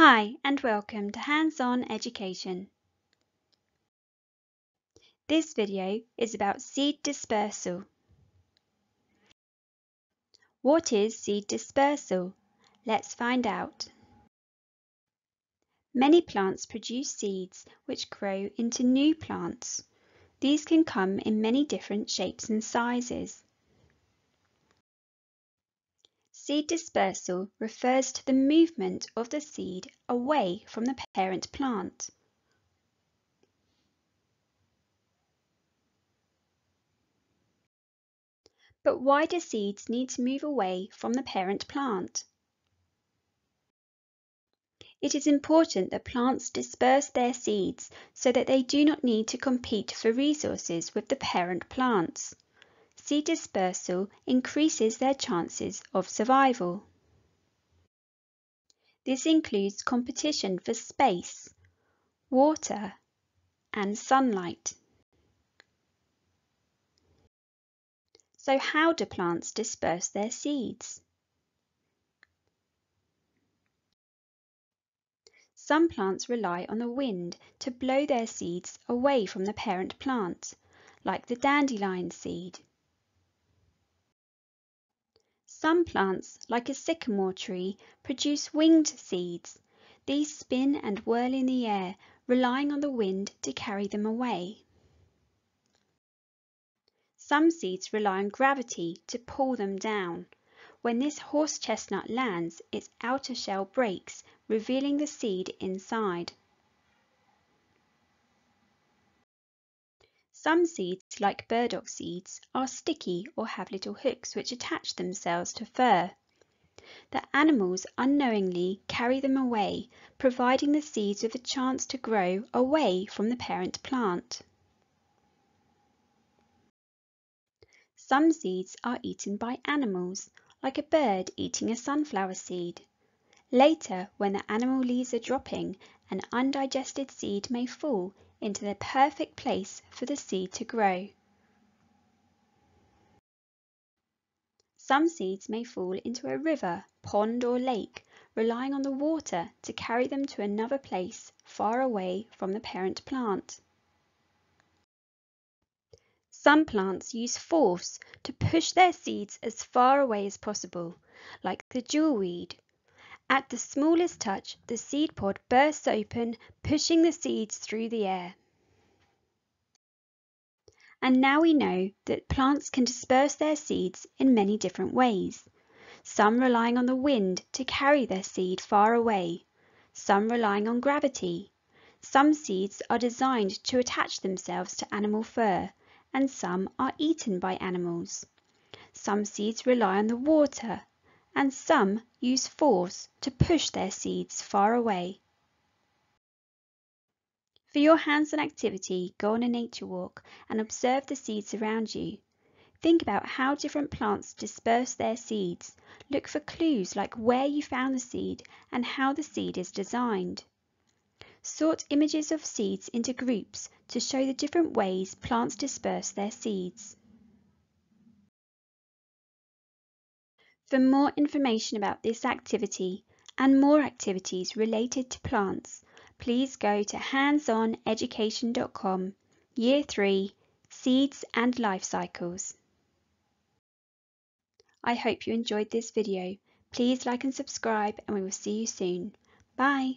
Hi and welcome to Hands-On Education. This video is about seed dispersal. What is seed dispersal? Let's find out. Many plants produce seeds which grow into new plants. These can come in many different shapes and sizes. Seed dispersal refers to the movement of the seed away from the parent plant. But why do seeds need to move away from the parent plant? It is important that plants disperse their seeds so that they do not need to compete for resources with the parent plants seed dispersal increases their chances of survival. This includes competition for space, water and sunlight. So how do plants disperse their seeds? Some plants rely on the wind to blow their seeds away from the parent plant, like the dandelion seed. Some plants, like a sycamore tree, produce winged seeds. These spin and whirl in the air, relying on the wind to carry them away. Some seeds rely on gravity to pull them down. When this horse chestnut lands, its outer shell breaks, revealing the seed inside. Some seeds, like burdock seeds, are sticky or have little hooks which attach themselves to fur. The animals unknowingly carry them away, providing the seeds with a chance to grow away from the parent plant. Some seeds are eaten by animals, like a bird eating a sunflower seed. Later, when the animal leaves are dropping, an undigested seed may fall into the perfect place for the seed to grow. Some seeds may fall into a river, pond or lake, relying on the water to carry them to another place far away from the parent plant. Some plants use force to push their seeds as far away as possible, like the jewelweed, at the smallest touch, the seed pod bursts open, pushing the seeds through the air. And now we know that plants can disperse their seeds in many different ways, some relying on the wind to carry their seed far away, some relying on gravity. Some seeds are designed to attach themselves to animal fur, and some are eaten by animals. Some seeds rely on the water, and some use force to push their seeds far away. For your hands-on activity, go on a nature walk and observe the seeds around you. Think about how different plants disperse their seeds. Look for clues like where you found the seed and how the seed is designed. Sort images of seeds into groups to show the different ways plants disperse their seeds. For more information about this activity and more activities related to plants, please go to handsoneducation.com Year 3 Seeds and Life Cycles. I hope you enjoyed this video. Please like and subscribe and we will see you soon. Bye.